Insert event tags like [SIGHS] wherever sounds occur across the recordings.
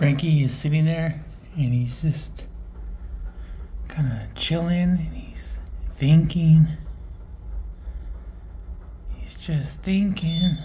Frankie is sitting there and he's just kind of chilling and he's thinking. He's just thinking.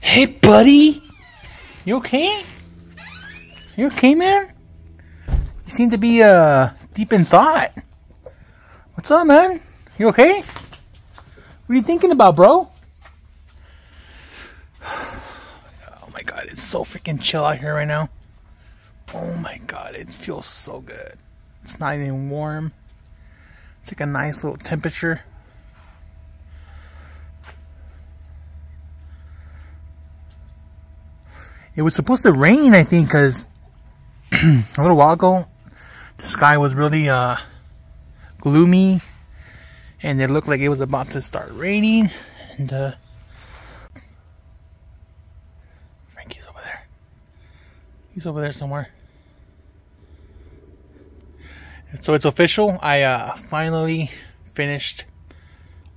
Hey, buddy. You okay? You okay, man? You seem to be uh deep in thought. What's up, man? You okay? What are you thinking about, bro? [SIGHS] Oh my god, it's so freaking chill out here right now. Oh my god, it feels so good. It's not even warm. It's like a nice little temperature. It was supposed to rain, I think, because [CLEARS THROAT] a little while ago, the sky was really uh, gloomy and it looked like it was about to start raining. And uh, Frankie's over there. He's over there somewhere. So it's official. I uh, finally finished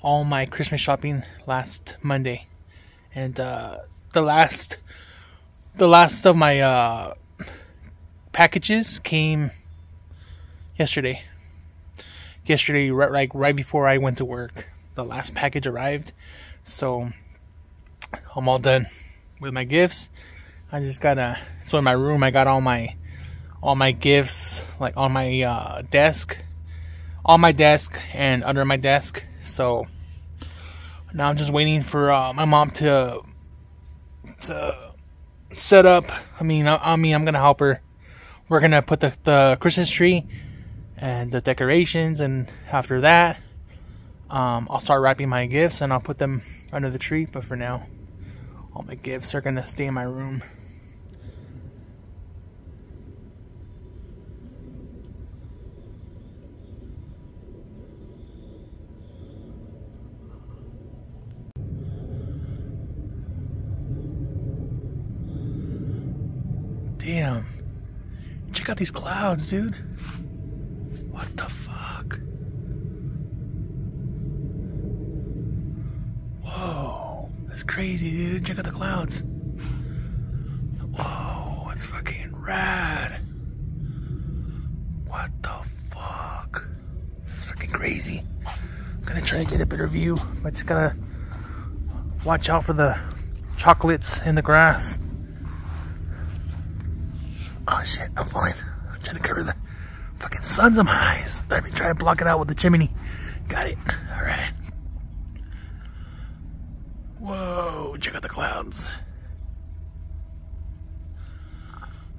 all my Christmas shopping last Monday, and uh, the last the last of my uh, packages came yesterday. Yesterday, right, like right before I went to work, the last package arrived. So I'm all done with my gifts. I just gotta. So in my room, I got all my all my gifts like on my uh, desk, on my desk and under my desk. So now I'm just waiting for uh, my mom to to set up. I mean, I, I, mean, I'm gonna help her. We're gonna put the, the Christmas tree and the decorations, and after that, um, I'll start wrapping my gifts and I'll put them under the tree. But for now, all my gifts are gonna stay in my room. Damn. Check out these clouds, dude. What the fuck? Whoa. That's crazy, dude. Check out the clouds. Whoa, it's fucking rad. What the fuck? That's fucking crazy. I'm gonna try to get a better view. I just gotta watch out for the chocolates in the grass. Oh shit, I'm fine. I'm trying to cover the fucking sun's on my eyes. Let me try and block it out with the chimney. Got it. Alright. Whoa, check out the clouds.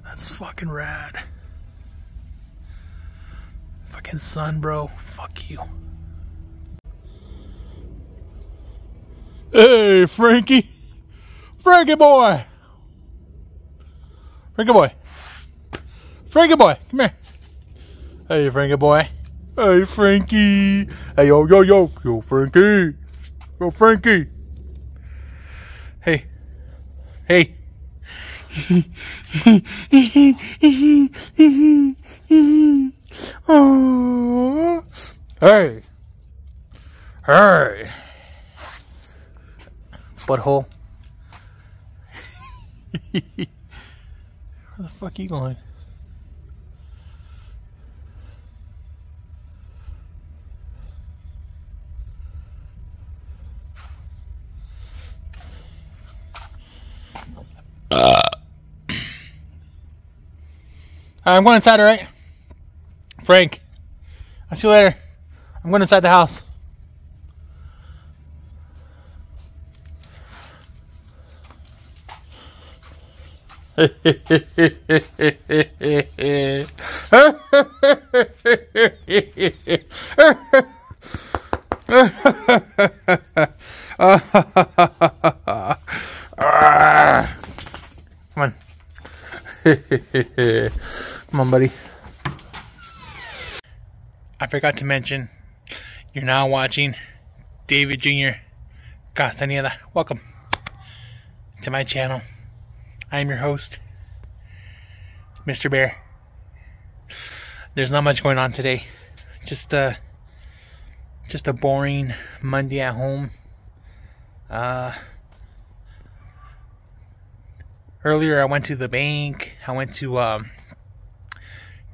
That's fucking rad. Fucking sun, bro. Fuck you. Hey, Frankie. Frankie boy. Frankie boy. Frankie boy, come here. Hey, Frankie boy. Hey, Frankie. Hey, yo, yo, yo, yo, Frankie. Yo, Frankie. Hey. Hey. [LAUGHS] oh. Hey. Hey. Butthole. [LAUGHS] Where the fuck are you going? Uh. I'm going inside, all right? Frank, I'll see you later. I'm going inside the house. [LAUGHS] Come on. [LAUGHS] Come on, buddy. I forgot to mention, you're now watching David Jr. Castaneda. Welcome to my channel. I am your host, Mr. Bear. There's not much going on today. Just uh, just a boring Monday at home. Uh, earlier I went to the bank. I went to um,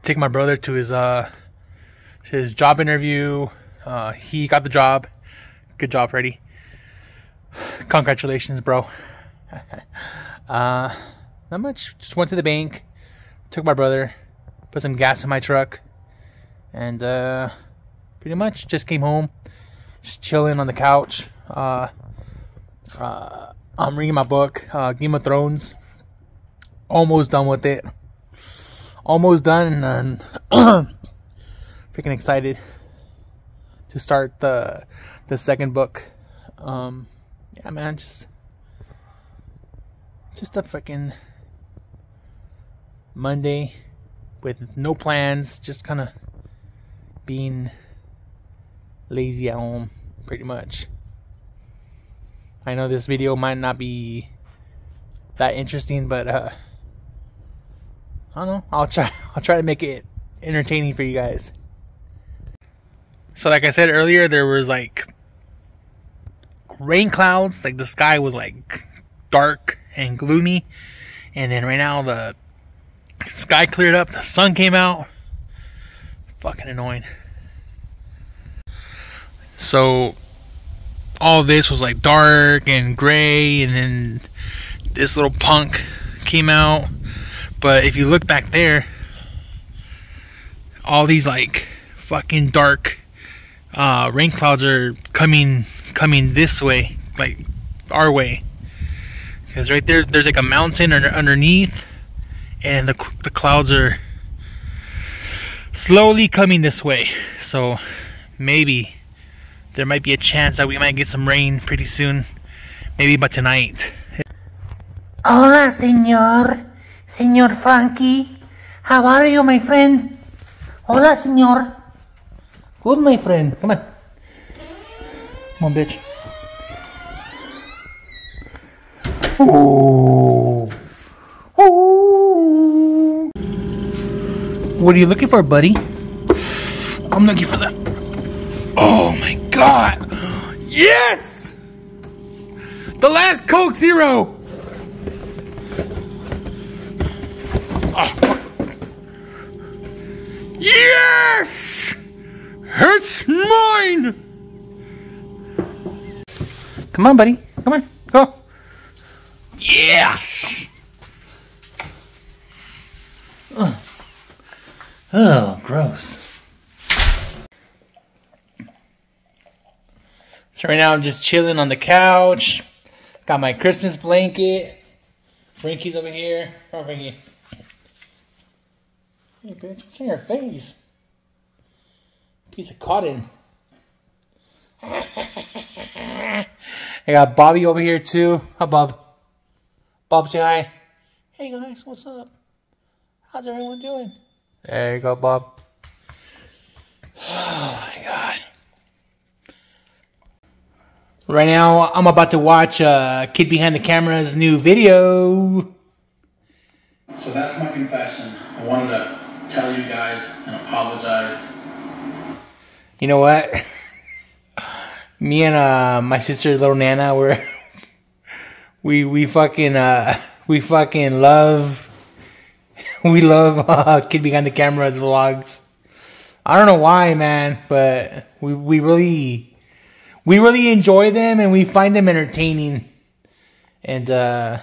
take my brother to his uh, his job interview. Uh, he got the job. Good job, Freddie. Congratulations, bro. [LAUGHS] uh, not much. Just went to the bank, took my brother, put some gas in my truck, and uh, pretty much just came home, just chilling on the couch. Uh, uh, I'm reading my book, uh, Game of Thrones. Almost done with it. Almost done, and [CLEARS THROAT] freaking excited to start the the second book. Um, yeah, man, just just a freaking Monday with no plans, just kind of being lazy at home, pretty much. I know this video might not be that interesting, but uh, I don't know. I'll try. [LAUGHS] I'll try to make it entertaining for you guys. So, like I said earlier, there was like rain clouds. Like the sky was like dark and gloomy, and then right now the sky cleared up. The sun came out. Fucking annoying. So all this was like dark and gray and then this little punk came out but if you look back there all these like fucking dark uh, rain clouds are coming coming this way like our way because right there there's like a mountain under, underneath and the, the clouds are slowly coming this way so maybe there might be a chance that we might get some rain pretty soon. Maybe by tonight. Hola, señor. Señor Frankie. How are you, my friend? Hola, señor. Good, my friend. Come on. Come on, bitch. Ooh. Ooh. What are you looking for, buddy? I'm looking for that. Oh my god! Yes! The last Coke Zero! It's mine! Come on, buddy. Come on. Go. Yes! Ugh. Oh, gross. So right now I'm just chilling on the couch. Got my Christmas blanket. Frankie's over here. Oh, Frankie. Hey, bitch, what's in your face? Piece of cotton. I got Bobby over here too. Hi, Bob. Bob, say hi. Hey guys, what's up? How's everyone doing? There you go, Bob. Oh my god. Right now, I'm about to watch uh, Kid Behind the Camera's new video. So that's my confession. I wanted to tell you guys and apologize. You know what? [LAUGHS] Me and uh, my sister, little Nana, we're [LAUGHS] we we fucking uh, [LAUGHS] we fucking love we love uh, Kid Behind the Camera's vlogs. I don't know why, man, but we we really we really enjoy them and we find them entertaining. And uh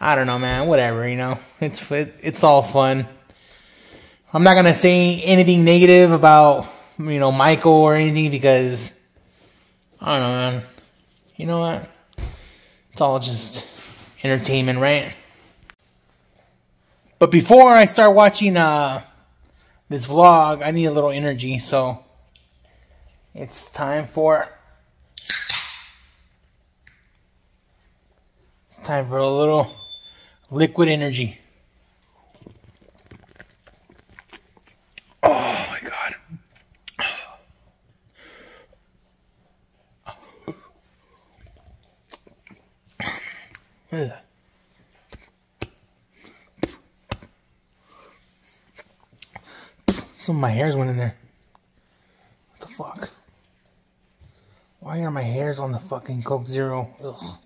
I don't know, man, whatever, you know. It's it's all fun. I'm not going to say anything negative about, you know, Michael or anything because I don't know, man. You know what? It's all just entertainment, right? But before I start watching uh this vlog, I need a little energy, so it's time for it's time for a little liquid energy. Some of my hairs went in there. What the fuck? Why are my hairs on the fucking Coke Zero? Ugh.